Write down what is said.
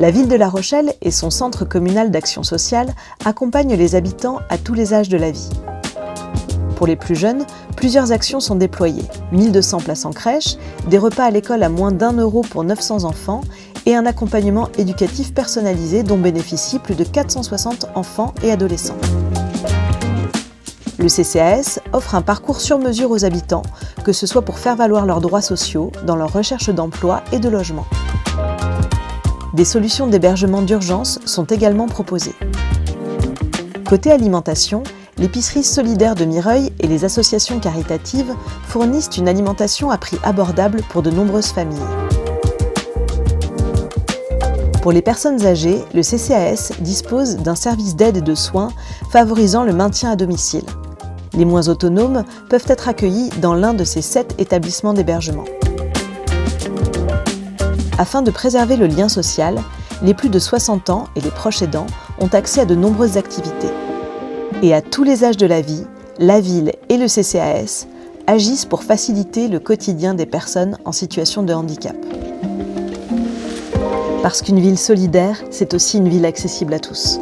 La ville de La Rochelle et son centre communal d'action sociale accompagnent les habitants à tous les âges de la vie. Pour les plus jeunes, plusieurs actions sont déployées. 1200 places en crèche, des repas à l'école à moins d'un euro pour 900 enfants et un accompagnement éducatif personnalisé dont bénéficient plus de 460 enfants et adolescents. Le CCAS offre un parcours sur mesure aux habitants, que ce soit pour faire valoir leurs droits sociaux dans leur recherche d'emploi et de logement. Des solutions d'hébergement d'urgence sont également proposées. Côté alimentation, l'épicerie solidaire de Mireuil et les associations caritatives fournissent une alimentation à prix abordable pour de nombreuses familles. Pour les personnes âgées, le CCAS dispose d'un service d'aide et de soins favorisant le maintien à domicile. Les moins autonomes peuvent être accueillis dans l'un de ces sept établissements d'hébergement. Afin de préserver le lien social, les plus de 60 ans et les proches aidants ont accès à de nombreuses activités. Et à tous les âges de la vie, la ville et le CCAS agissent pour faciliter le quotidien des personnes en situation de handicap. Parce qu'une ville solidaire, c'est aussi une ville accessible à tous.